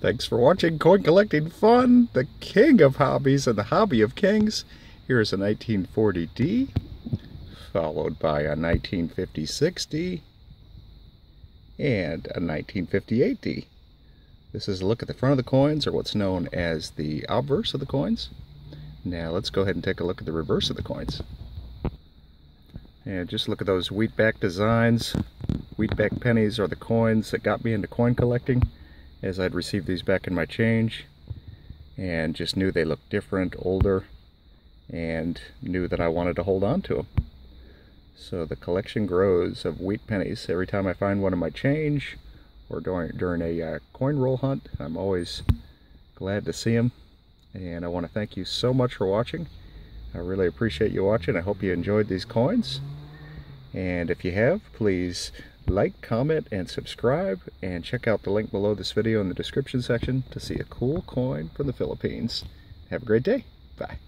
Thanks for watching Coin Collecting Fun, the king of hobbies and the hobby of kings. Here's a 1940D, followed by a 1956D, and a 1958D. This is a look at the front of the coins, or what's known as the obverse of the coins. Now let's go ahead and take a look at the reverse of the coins. And just look at those wheatback designs. Wheatback pennies are the coins that got me into coin collecting as I'd received these back in my change and just knew they looked different, older, and knew that I wanted to hold on to them. So the collection grows of wheat pennies. Every time I find one in my change or during, during a uh, coin roll hunt, I'm always glad to see them. And I want to thank you so much for watching. I really appreciate you watching. I hope you enjoyed these coins. And if you have, please like, comment, and subscribe, and check out the link below this video in the description section to see a cool coin from the Philippines. Have a great day. Bye.